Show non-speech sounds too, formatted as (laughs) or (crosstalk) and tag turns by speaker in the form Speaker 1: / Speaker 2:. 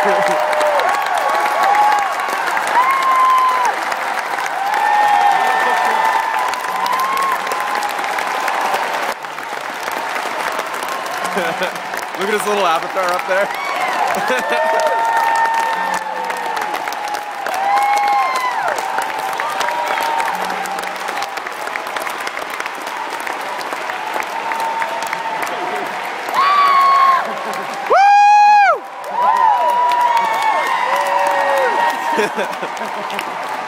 Speaker 1: Look at his little avatar up there. (laughs) ハハハハ!